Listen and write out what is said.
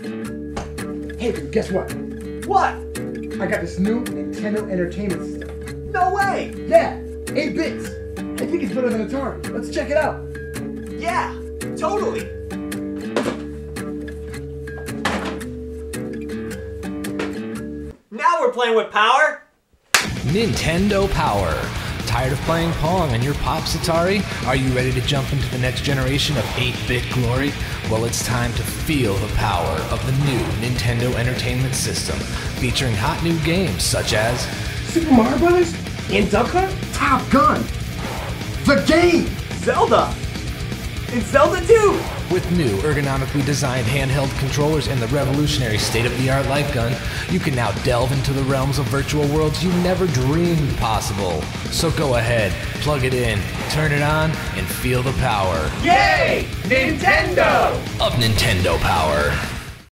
Hey, dude, guess what? What? I got this new Nintendo Entertainment System. No way! Yeah, 8 bits. I think it's better than Atari. Let's check it out. Yeah, totally. Now we're playing with power. Nintendo Power. Tired of playing Pong on your Pops Atari? Are you ready to jump into the next generation of 8 bit glory? Well, it's time to feel the power of the new Nintendo Entertainment System, featuring hot new games such as Super Mario Brothers? And Duck Hunt? Top Gun! The game! Zelda. And Zelda 2. With new ergonomically designed handheld controllers and the revolutionary state of the art light gun, you can now delve into the realms of virtual worlds you never dreamed possible. So go ahead, plug it in, turn it on, and feel the power Yay! Nintendo! of Nintendo Power.